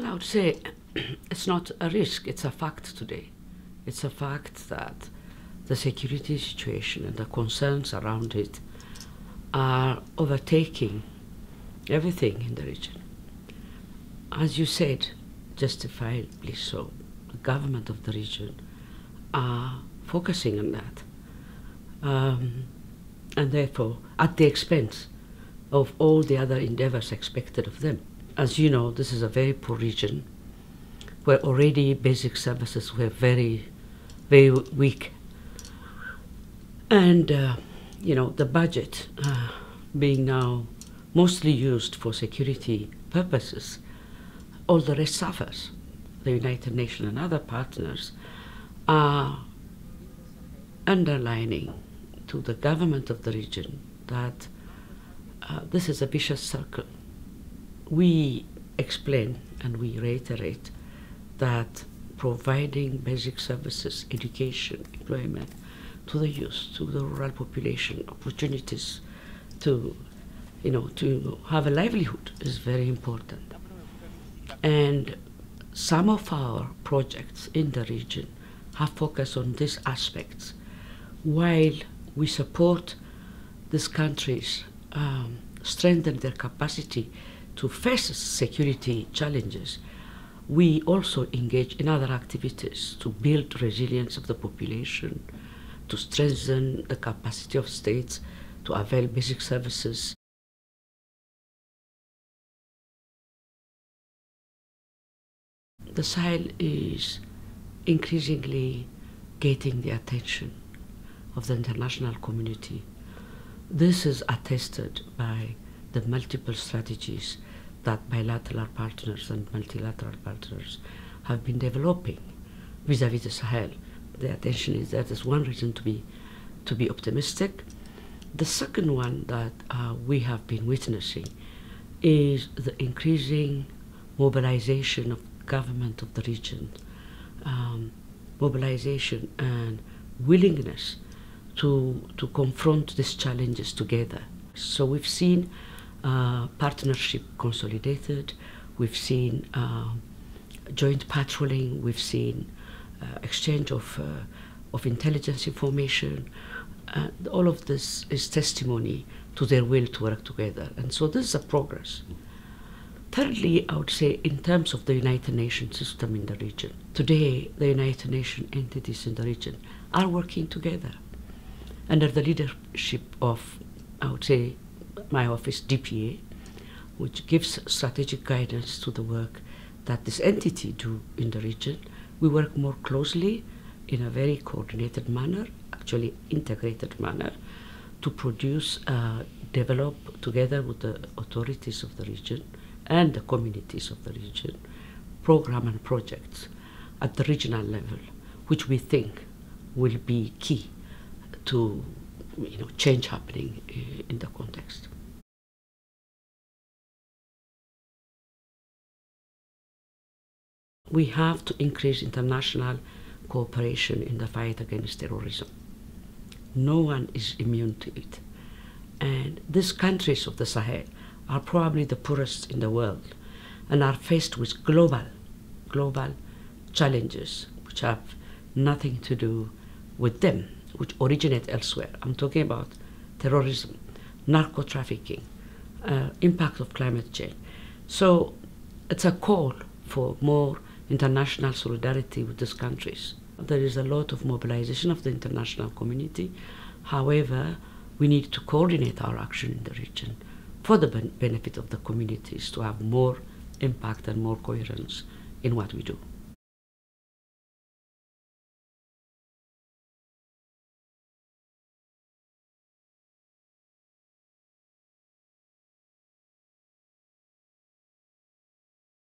Well, I would say it's not a risk, it's a fact today. It's a fact that the security situation and the concerns around it are overtaking everything in the region. As you said, justifiably so, the government of the region are focusing on that. Um, and therefore, at the expense of all the other endeavors expected of them. As you know, this is a very poor region where already basic services were very, very weak. And, uh, you know, the budget uh, being now mostly used for security purposes, all the rest suffers. The United Nations and other partners are underlining to the government of the region that uh, this is a vicious circle. We explain and we reiterate that providing basic services, education, employment to the youth, to the rural population, opportunities to, you know, to have a livelihood is very important. And some of our projects in the region have focused on these aspects while we support these countries um, strengthen their capacity to face security challenges, we also engage in other activities to build resilience of the population, to strengthen the capacity of states to avail basic services. The Sahel is increasingly getting the attention of the international community. This is attested by the multiple strategies that bilateral partners and multilateral partners have been developing vis-à-vis the Sahel. The attention is that is one reason to be to be optimistic. The second one that uh, we have been witnessing is the increasing mobilization of government of the region, um, mobilization and willingness to, to confront these challenges together. So we've seen uh, partnership consolidated, we've seen uh, joint patrolling, we've seen uh, exchange of, uh, of intelligence information. all of this is testimony to their will to work together. And so this is a progress. Thirdly, I would say in terms of the United Nations system in the region, today the United Nations entities in the region are working together under the leadership of, I would say, my office, DPA, which gives strategic guidance to the work that this entity do in the region. We work more closely in a very coordinated manner, actually integrated manner, to produce, uh, develop together with the authorities of the region and the communities of the region, program and projects at the regional level, which we think will be key to you know, change happening uh, in the context. We have to increase international cooperation in the fight against terrorism. No one is immune to it. And these countries of the Sahel are probably the poorest in the world and are faced with global, global challenges which have nothing to do with them which originate elsewhere. I'm talking about terrorism, narco trafficking, uh, impact of climate change. So it's a call for more international solidarity with these countries. There is a lot of mobilization of the international community. However, we need to coordinate our action in the region for the ben benefit of the communities to have more impact and more coherence in what we do.